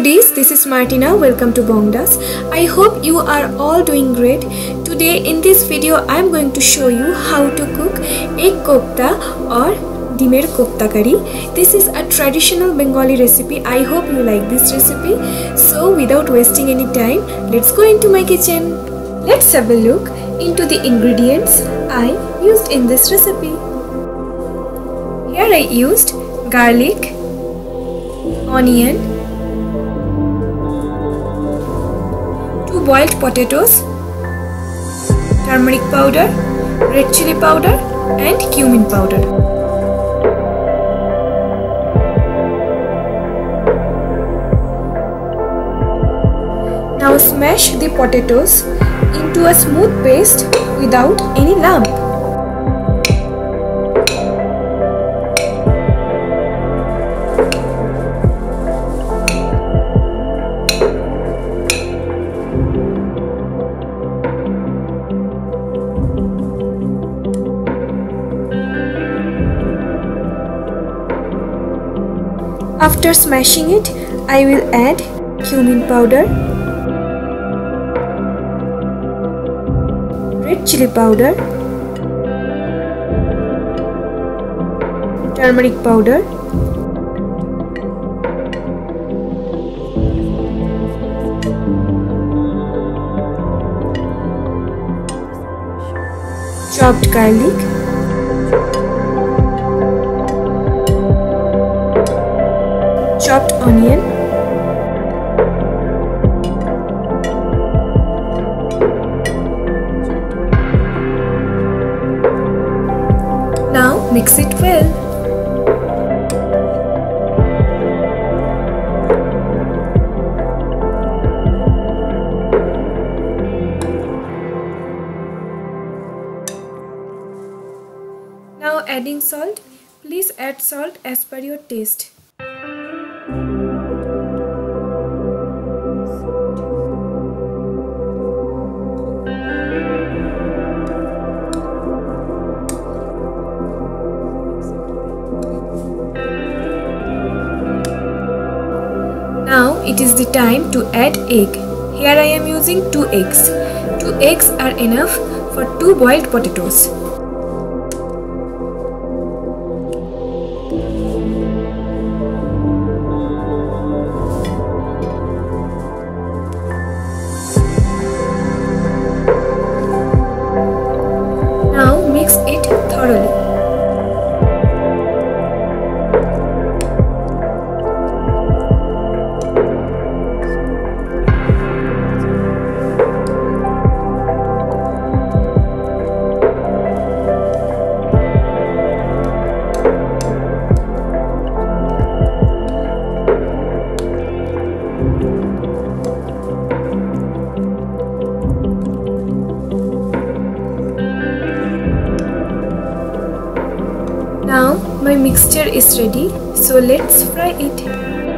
foodies, this is Martina. Welcome to Bongdas. I hope you are all doing great. Today in this video I am going to show you how to cook egg kofta or dimer kofta curry. This is a traditional Bengali recipe. I hope you like this recipe. So without wasting any time, let's go into my kitchen. Let's have a look into the ingredients I used in this recipe. Here I used garlic, onion, boiled potatoes, turmeric powder, red chili powder and cumin powder. Now smash the potatoes into a smooth paste without any lump. After smashing it, I will add cumin powder, red chili powder, turmeric powder, chopped garlic, chopped onion Now mix it well. Now adding salt. Please add salt as per your taste. It is the time to add egg. Here I am using 2 eggs. 2 eggs are enough for 2 boiled potatoes. Ready, so let's fry it.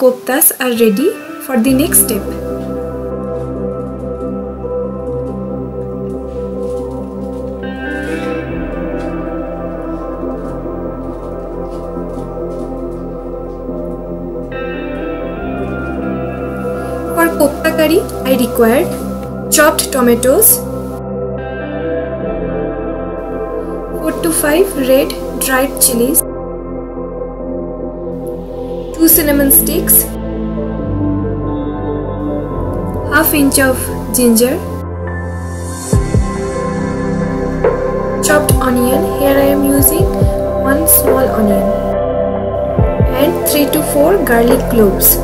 Koftas are ready for the next step. For kofta curry, I required chopped tomatoes, 4 to 5 red dried chilies, cinnamon sticks, half inch of ginger, chopped onion here I am using one small onion and 3 to 4 garlic cloves.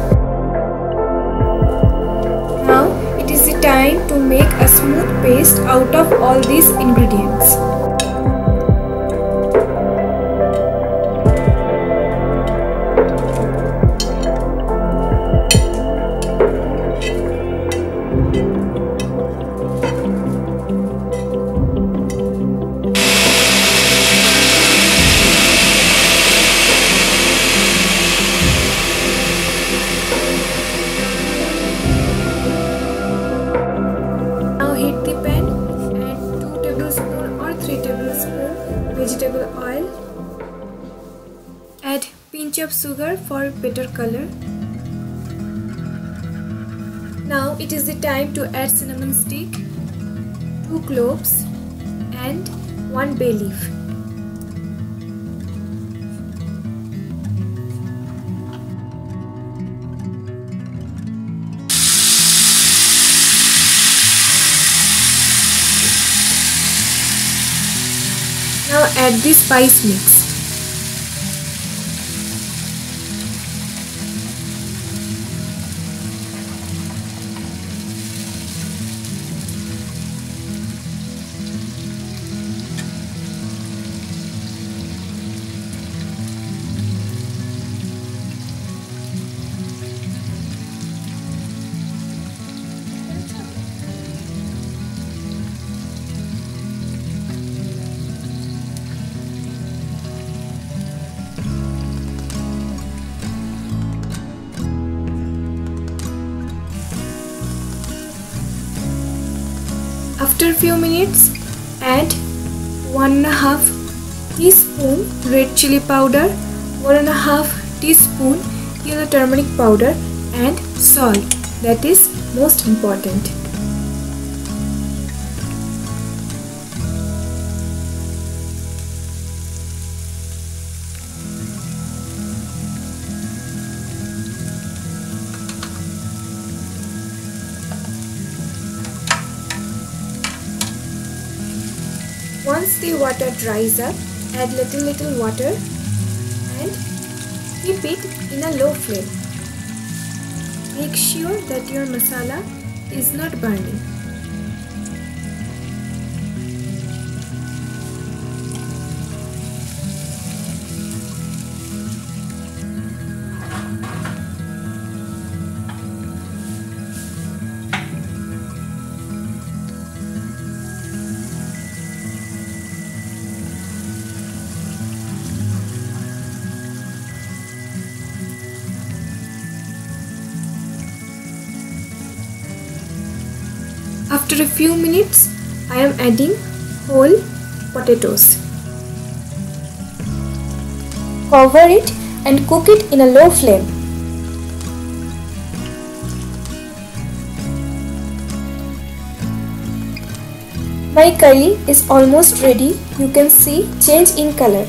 Now it is the time to make a smooth paste out of all these ingredients sugar for better color now it is the time to add cinnamon stick 2 cloves and 1 bay leaf Now add the spice mix. After few minutes, add one and a half teaspoon red chili powder, one and a half teaspoon yellow turmeric powder and salt that is most important. The water dries up, add little little water and keep it in a low flame. Make sure that your masala is not burning. After a few minutes, I am adding whole potatoes. Cover it and cook it in a low flame. My curry is almost ready. You can see change in color.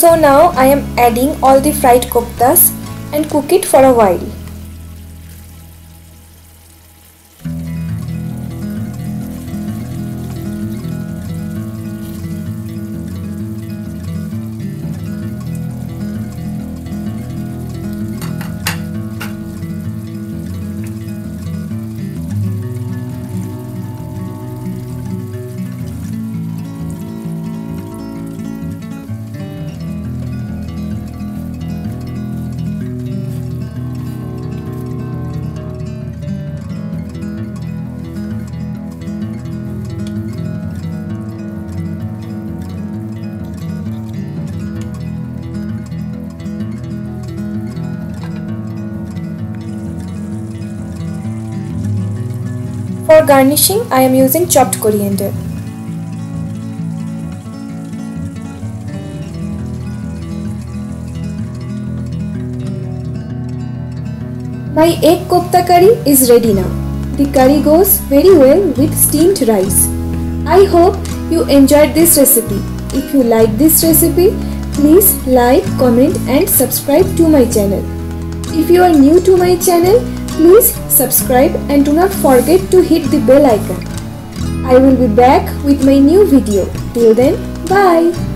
So now I am adding all the fried koftas and cook it for a while. For garnishing, I am using chopped coriander. My egg kofta curry is ready now. The curry goes very well with steamed rice. I hope you enjoyed this recipe. If you like this recipe, please like, comment and subscribe to my channel. If you are new to my channel, Please subscribe and do not forget to hit the bell icon. I will be back with my new video. Till then, bye.